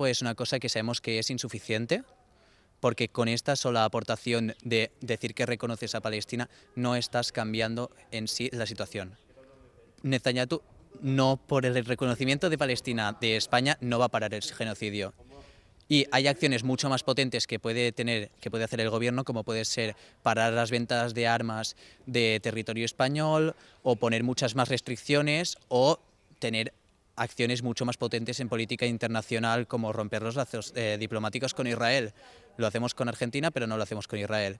pues una cosa que sabemos que es insuficiente, porque con esta sola aportación de decir que reconoces a Palestina no estás cambiando en sí la situación. Netanyahu no por el reconocimiento de Palestina de España no va a parar el genocidio. Y hay acciones mucho más potentes que puede tener, que puede hacer el gobierno, como puede ser parar las ventas de armas de territorio español, o poner muchas más restricciones, o tener acciones mucho más potentes en política internacional, como romper los lazos eh, diplomáticos con Israel. Lo hacemos con Argentina, pero no lo hacemos con Israel.